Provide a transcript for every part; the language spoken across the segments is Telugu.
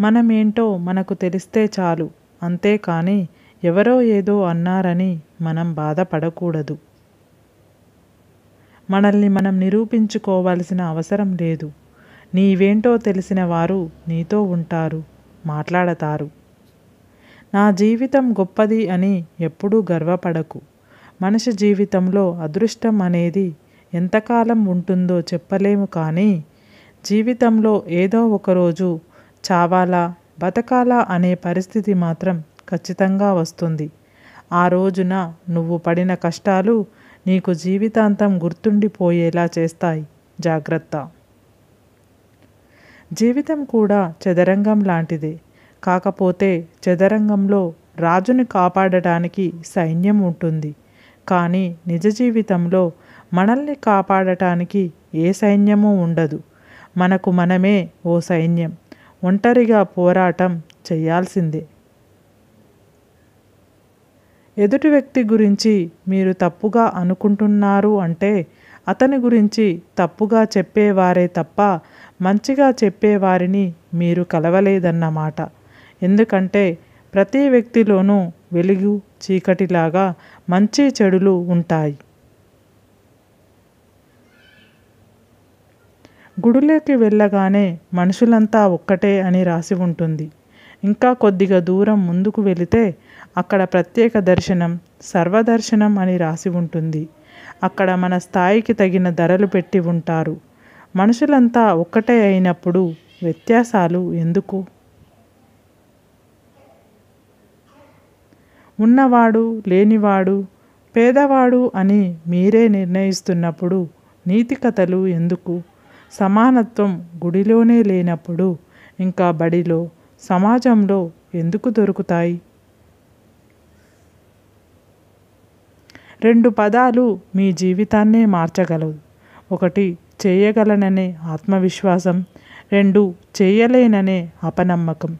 మనమేంటో మనకు తెలిస్తే చాలు. అంతేకాని ఎవరో ఏదో అన్నారని మనం బాధపడకూడదు. మనల్ని మనం నిరూపించుకోవాల్సిన అవసరం లేదు. నీవేంటో తెలిసిన వారు నీతో ఉంటారు మాట్లాడతారు. నా జీవితం గొప్పది అని ఎప్పుడూ గర్వపడకు. మనిషి జీవితంలో అదృష్టం అనేది ఎంతకాలం ఉంటుందో చెప్పలేము కానీ జీవితంలో ఏదో ఒకరోజు చావాలా బతకాలా అనే పరిస్థితి మాత్రం ఖచ్చితంగా వస్తుంది. ఆ రోజున నువ్వు పడిన కష్టాలు నీకు జీవితాంతం గుర్తుండిపోయేలా చేస్తాయి. జాగ్రత్త. జీవితం కూడా చదరంగం లాంటిదే. కాకపోతే చదరంగంలో రాజుని కాపాడటానికి సైన్యం ఉంటుంది. కానీ నిజ జీవితంలో మనల్ని కాపాడటానికి ఏ సైన్యమూ ఉండదు. మనకు మనమే ఓ సైన్యం. ఒంటరిగా పోరాటం చేయాల్సిందే. ఎదుటి వ్యక్తి గురించి మీరు తప్పుగా అనుకుంటున్నారు అంటే అతని గురించి తప్పుగా చెప్పేవారే తప్ప మంచిగా చెప్పేవారిని మీరు కలవలేదన్నమాట. ఎందుకంటే ప్రతి వ్యక్తిలోనూ వెలుగు చీకటిలాగా మంచి చెడులు ఉంటాయి. గుడిలోకి వెళ్ళగానే మనుషులంతా ఒక్కటే అని రాసి ఉంటుంది. ఇంకా కొద్దిగా దూరం ముందుకు వెళితే అక్కడ ప్రత్యేక దర్శనం సర్వదర్శనం అని రాసి ఉంటుంది. అక్కడ మన స్థాయికి తగిన ధరలు పెట్టి ఉంటారు. మనుషులంతా ఒక్కటే అయినప్పుడు వ్యత్యాసాలు ఎందుకు? ఉన్నవాడు లేనివాడు పేదవాడు అని మీరే నిర్ణయిస్తున్నప్పుడు నీతి కథలు ఎందుకు? సమానత్వం గుడిలోనే లేనప్పుడు ఇంకా బడిలో సమాజంలో ఎందుకు దొరుకుతాయి? రెండు పదాలు మీ జీవితాన్నే మార్చగలవు. ఒకటి చేయగలననే ఆత్మవిశ్వాసం. రెండు చేయలేననే అపనమ్మకం.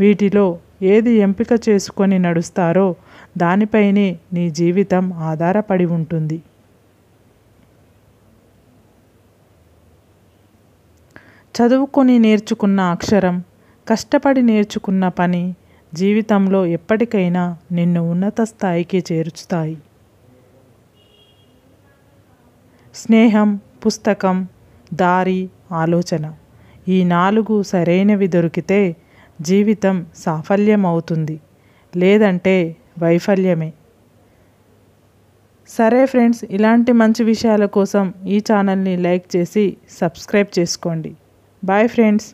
వీటిలో ఏది ఎంపిక చేసుకొని నడుస్తారో దానిపైనే నీ జీవితం ఆధారపడి ఉంటుంది. చదువుకొని నేర్చుకున్న అక్షరం కష్టపడి నేర్చుకున్న పని జీవితంలో ఎప్పటికైనా నిన్ను ఉన్నత స్థాయికి చేర్చుతాయి. స్నేహం పుస్తకం దారి ఆలోచన ఈ నాలుగు సరైనవి దొరికితే జీవితం సాఫల్యం అవుతుంది లేదంటే వైఫల్యమే. సరే ఫ్రెండ్స్ ఇలాంటి మంచి విషయాల కోసం ఈ ఛానల్ని లైక్ చేసి సబ్స్క్రైబ్ చేసుకోండి. Bye friends